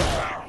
Wow.